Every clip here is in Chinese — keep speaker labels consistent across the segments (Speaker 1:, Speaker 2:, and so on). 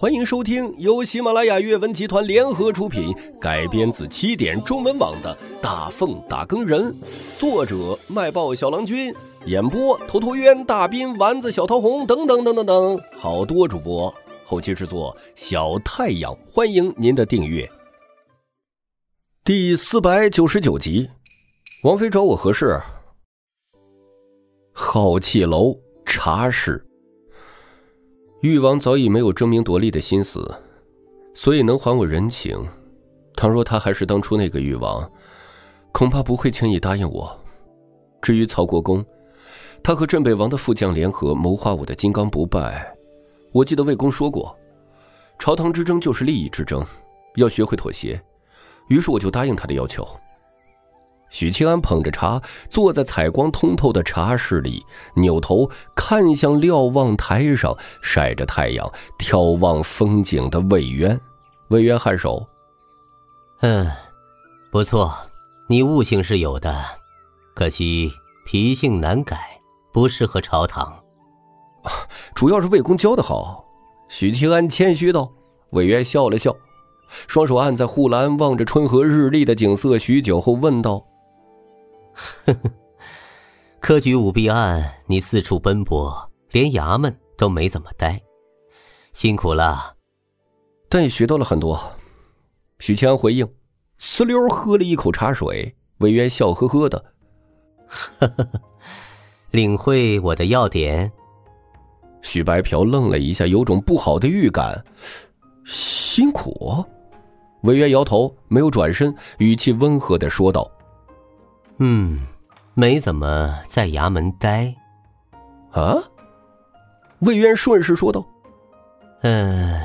Speaker 1: 欢迎收听由喜马拉雅阅文集团联合出品，改编自起点中文网的《大奉打更人》，作者卖报小郎君，演播头陀渊、大斌、丸子、小桃红等等等等等，好多主播，后期制作小太阳，欢迎您的订阅。第四百九十九集，王妃找我何事？好气楼茶室。誉王早已没有争名夺利的心思，所以能还我人情。倘若他还是当初那个誉王，恐怕不会轻易答应我。至于曹国公，他和镇北王的副将联合谋划我的金刚不败。我记得魏公说过，朝堂之争就是利益之争，要学会妥协。于是我就答应他的要求。许清安捧着茶，坐在采光通透的茶室里，扭头看向瞭望台上晒着太阳、眺望风景的魏渊。魏渊颔首：“
Speaker 2: 嗯，不错，你悟性是有的，可惜脾性难改，不适合朝堂。
Speaker 1: 主要是魏公教的好。”许清安谦虚道。魏渊笑了笑，双手按在护栏，望着春和日丽的景色，许久后问道。
Speaker 2: 呵呵，科举舞弊案，你四处奔波，连衙门都没怎么待，辛苦了。
Speaker 1: 但也学到了很多。许谦回应，呲溜喝了一口茶水。魏渊笑呵呵的，
Speaker 2: 呵呵呵，领会我的要点。
Speaker 1: 许白嫖愣了一下，有种不好的预感。辛苦。魏渊摇头，没有转身，语气温和的说道。
Speaker 2: 嗯，没怎么在衙门待，
Speaker 1: 啊？魏渊顺势说道：“
Speaker 2: 嗯，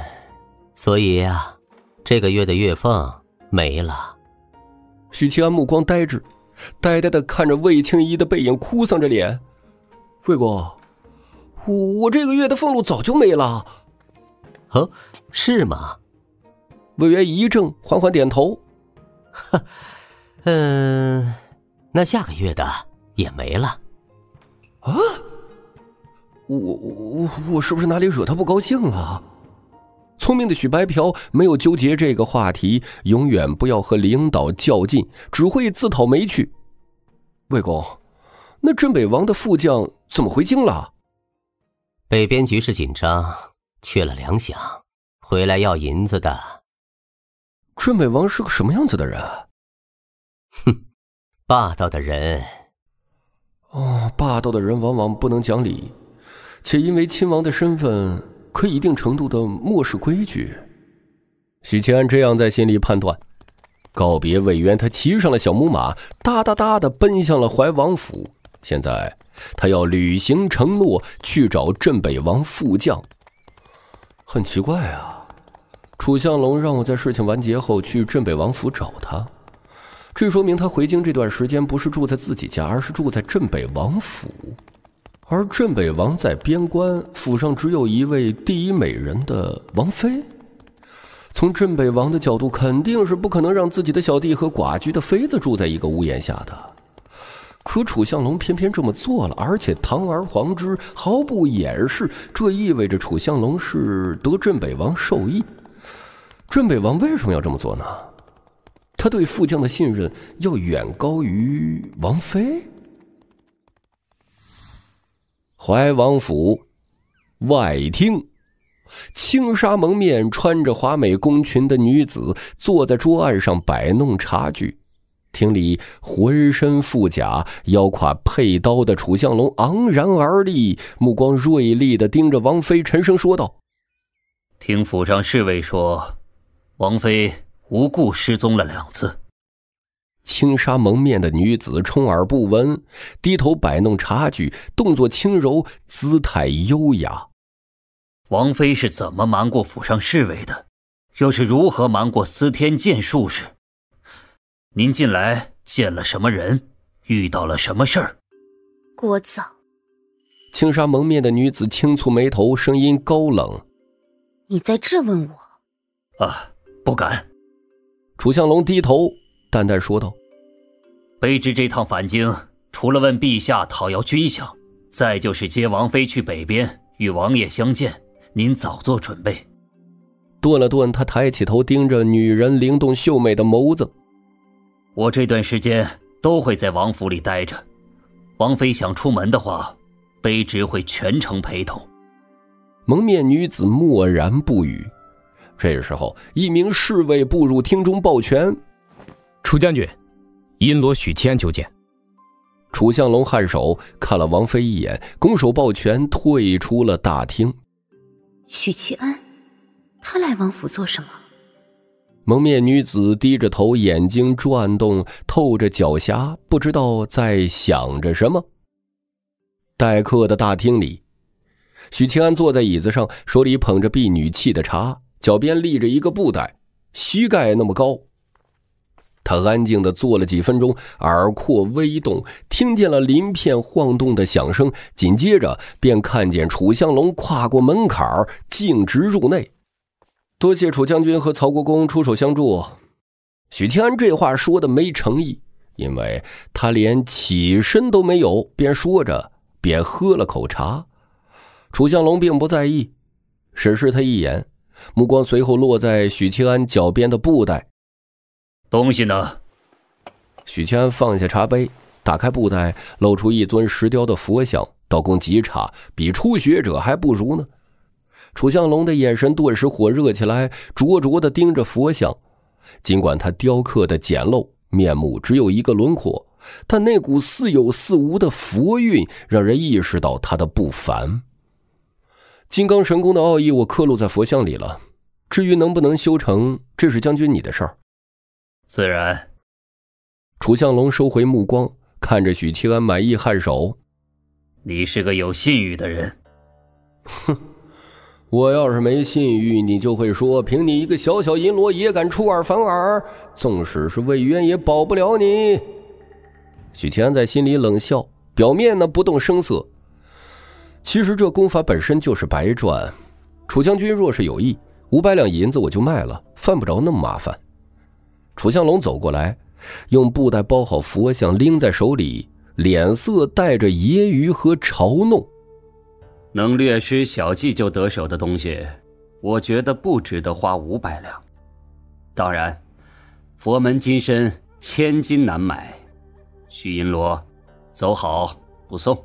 Speaker 2: 所以啊，这个月的月俸没了。”
Speaker 1: 许七安目光呆滞，呆呆的看着魏青衣的背影，哭丧着脸：“魏公，我我这个月的俸禄早就没了。”“
Speaker 2: 啊，是吗？”
Speaker 1: 魏渊一怔，缓缓点头：“
Speaker 2: 哈，嗯。”那下个月的也没了，
Speaker 1: 啊！我我我是不是哪里惹他不高兴了？聪明的许白嫖没有纠结这个话题，永远不要和领导较劲，只会自讨没趣。魏公，那镇北王的副将怎么回京了？
Speaker 2: 北边局势紧张，缺了粮饷，回来要银子的。
Speaker 1: 镇北王是个什么样子的人？
Speaker 2: 哼。霸道的人，
Speaker 1: 哦，霸道的人往往不能讲理，且因为亲王的身份，可以一定程度的漠视规矩。许清安这样在心里判断。告别魏渊，他骑上了小母马，哒哒哒的奔向了怀王府。现在，他要履行承诺，去找镇北王副将。很奇怪啊，楚相龙让我在事情完结后去镇北王府找他。这说明他回京这段时间不是住在自己家，而是住在镇北王府。而镇北王在边关，府上只有一位第一美人的王妃。从镇北王的角度，肯定是不可能让自己的小弟和寡居的妃子住在一个屋檐下的。可楚相龙偏偏这么做了，而且堂而皇之，毫不掩饰。这意味着楚相龙是得镇北王授意。镇北王为什么要这么做呢？他对副将的信任要远高于王妃。怀王府外厅，轻纱蒙面、穿着华美宫裙的女子坐在桌案上摆弄茶具。厅里浑身覆甲、腰挎佩刀的楚相龙昂然而立，目光锐利的盯着王妃，沉声说道：“
Speaker 3: 听府上侍卫说，王妃。”无故失踪了两次。
Speaker 1: 轻纱蒙面的女子充耳不闻，低头摆弄茶具，动作轻柔，姿态优雅。
Speaker 3: 王妃是怎么瞒过府上侍卫的？又是如何瞒过司天监术士？您近来见了什么人？遇到了什么事儿？
Speaker 4: 聒噪。
Speaker 1: 轻纱蒙面的女子轻蹙眉头，声音高冷：“
Speaker 4: 你在质问我？”
Speaker 3: 啊，不敢。
Speaker 1: 楚相龙低头，淡淡说道：“
Speaker 3: 卑职这趟返京，除了问陛下讨要军饷，再就是接王妃去北边与王爷相见。您早做准备。”
Speaker 1: 顿了顿，他抬起头，盯着女人灵动秀美的眸子。
Speaker 3: 我这段时间都会在王府里待着，王妃想出门的话，卑职会全程陪同。
Speaker 1: 蒙面女子默然不语。这时候，一名侍卫步入厅中，抱拳：“
Speaker 5: 楚将军，阴罗许谦求见。”
Speaker 1: 楚相龙颔首，看了王妃一眼，拱手抱拳，退出了大厅。
Speaker 4: 许七安，他来王府做什么？
Speaker 1: 蒙面女子低着头，眼睛转动，透着狡黠，不知道在想着什么。待客的大厅里，许七安坐在椅子上，手里捧着婢女沏的茶，脚边立着一个布袋，膝盖那么高。他安静的坐了几分钟，耳廓微动，听见了鳞片晃动的响声，紧接着便看见楚香龙跨过门槛径直入内。多谢楚将军和曹国公出手相助。许清安这话说的没诚意，因为他连起身都没有，边说着边喝了口茶。楚相龙并不在意，审视他一眼，目光随后落在许清安脚边的布袋。
Speaker 3: 东西呢？
Speaker 1: 许谦放下茶杯，打开布袋，露出一尊石雕的佛像，刀工极差，比初学者还不如呢。楚向龙的眼神顿时火热起来，灼灼的盯着佛像。尽管他雕刻的简陋，面目只有一个轮廓，但那股似有似无的佛韵，让人意识到他的不凡。金刚神功的奥义，我刻录在佛像里了。至于能不能修成，这是将军你的事儿。
Speaker 3: 自然。
Speaker 1: 楚向龙收回目光，看着许七安，满意颔首：“
Speaker 3: 你是个有信誉的人。”
Speaker 1: 哼，我要是没信誉，你就会说，凭你一个小小银罗也敢出尔反尔，纵使是魏渊也保不了你。许七安在心里冷笑，表面呢不动声色。其实这功法本身就是白赚。楚将军若是有意，五百两银子我就卖了，犯不着那么麻烦。楚向龙走过来，用布袋包好佛像，拎在手里，脸色带着揶揄和嘲弄。
Speaker 6: 能略施小计就得手的东西，我觉得不值得花五百两。当然，佛门金身千金难买，徐银罗，走好，不送。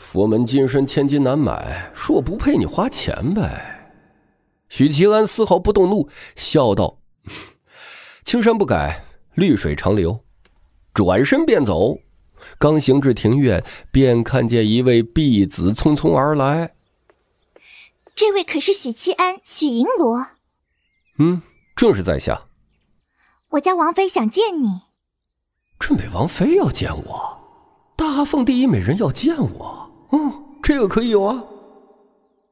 Speaker 1: 佛门金身千金难买，说我不配你花钱呗。许其安丝毫不动怒，笑道。青山不改，绿水长流。转身便走，刚行至庭院，便看见一位婢子匆匆而来。
Speaker 7: 这位可是许七安、许银罗？
Speaker 1: 嗯，正是在下。
Speaker 7: 我家王妃想见你。
Speaker 1: 镇北王妃要见我，大凤第一美人要见我。嗯，这个可以有啊。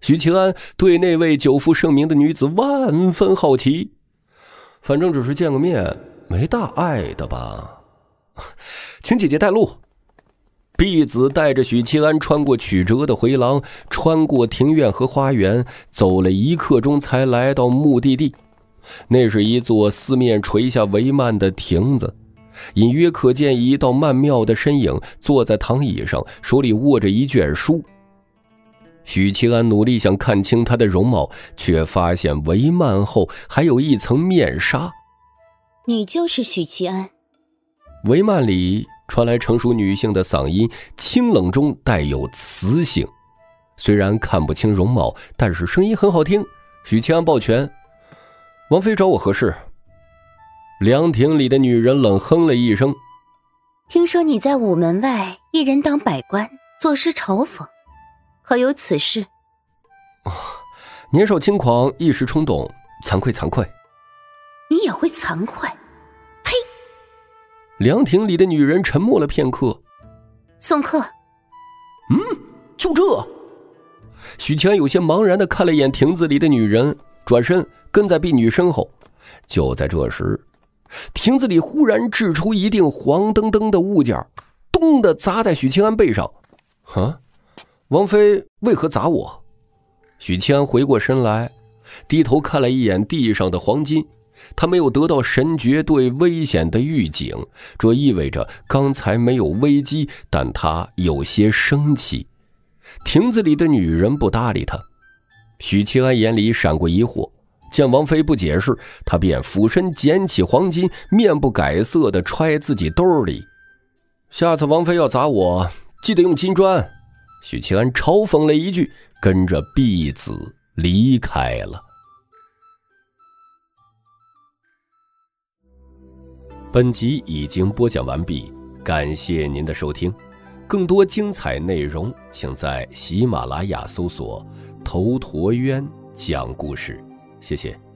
Speaker 1: 许七安对那位久负盛名的女子万分好奇。反正只是见个面，没大碍的吧？请姐姐带路。婢子带着许七安穿过曲折的回廊，穿过庭院和花园，走了一刻钟才来到目的地。那是一座四面垂下帷幔的亭子，隐约可见一道曼妙的身影坐在躺椅上，手里握着一卷书。许七安努力想看清她的容貌，却发现帷幔后还有一层面纱。
Speaker 4: 你就是许七安。
Speaker 1: 帷幔里传来成熟女性的嗓音，清冷中带有磁性。虽然看不清容貌，但是声音很好听。许七安抱拳：“王妃找我何事？”凉亭里的女人冷哼了一声：“
Speaker 4: 听说你在午门外一人当百官，作诗嘲讽。”可有此事？
Speaker 1: 年少轻狂，一时冲动，惭愧惭愧。
Speaker 4: 你也会惭愧？呸！
Speaker 1: 凉亭里的女人沉默了片刻。
Speaker 4: 送客。
Speaker 1: 嗯，就这。许谦有些茫然的看了一眼亭子里的女人，转身跟在婢女身后。就在这时，亭子里忽然掷出一锭黄澄澄的物件，咚的砸在许清安背上。啊！王妃为何砸我？许清安回过身来，低头看了一眼地上的黄金。他没有得到神诀对危险的预警，这意味着刚才没有危机，但他有些生气。亭子里的女人不搭理他。许清安眼里闪过疑惑，见王妃不解释，他便俯身捡起黄金，面不改色的揣自己兜里。下次王妃要砸我，记得用金砖。许七安嘲讽了一句，跟着婢子离开了。本集已经播讲完毕，感谢您的收听。更多精彩内容，请在喜马拉雅搜索“头陀渊讲故事”。谢谢。